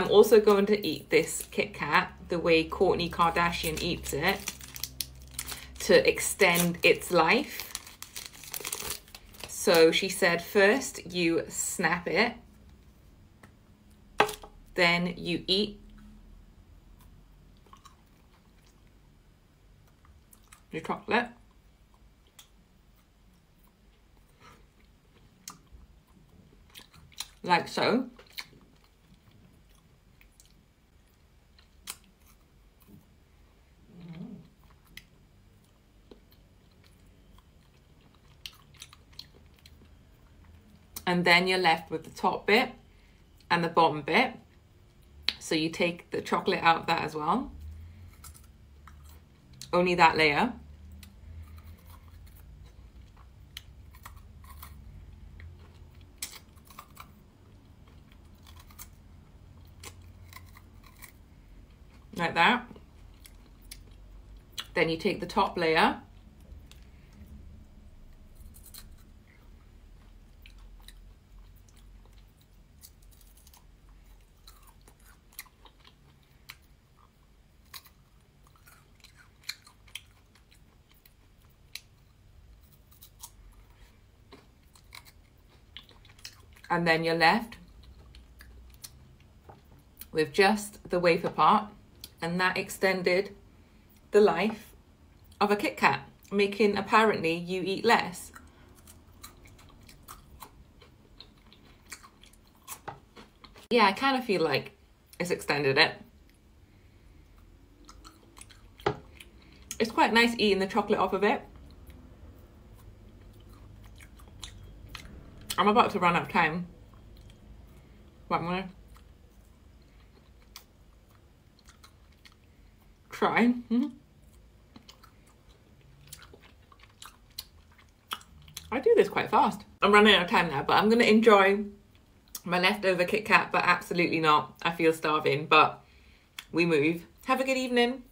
I'm also going to eat this Kit Kat the way Kourtney Kardashian eats it to extend its life. So she said first you snap it, then you eat your chocolate. Like so. And then you're left with the top bit and the bottom bit. So you take the chocolate out of that as well. Only that layer. Like that. Then you take the top layer and then you're left with just the wafer part and that extended the life of a Kit Kat, making apparently you eat less. Yeah, I kind of feel like it's extended it. It's quite nice eating the chocolate off of it. I'm about to run out of time. I'm gonna try. Mm -hmm. I do this quite fast. I'm running out of time now, but I'm gonna enjoy my leftover Kit Kat, but absolutely not. I feel starving, but we move. Have a good evening.